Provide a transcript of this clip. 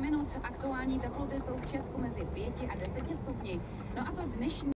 minut. Aktuální teploty jsou v Česku mezi 5 a 10 stupni. No a to dnešní